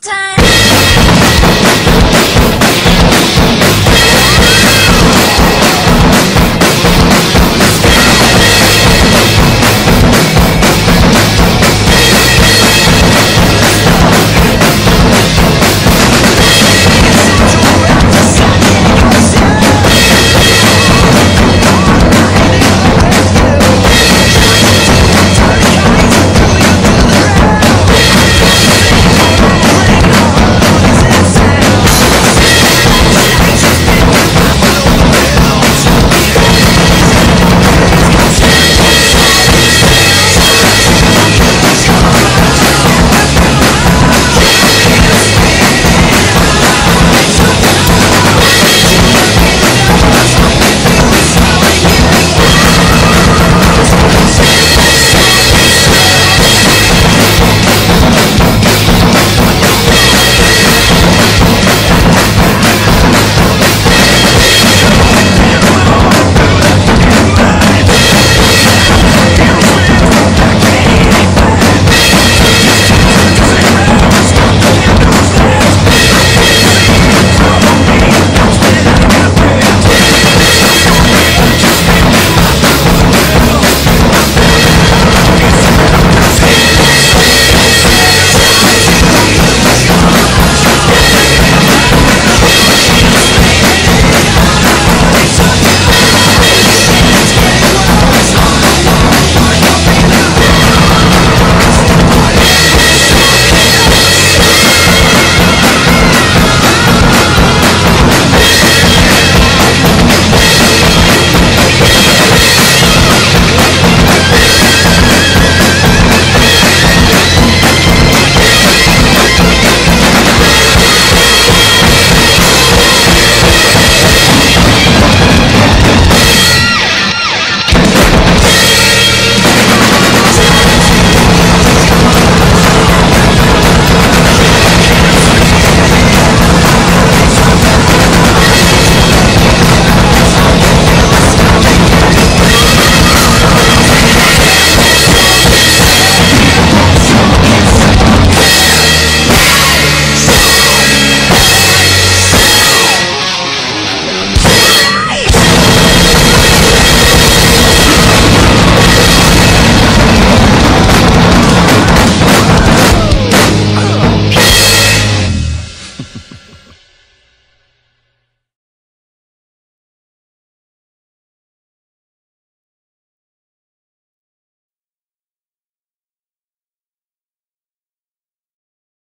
time.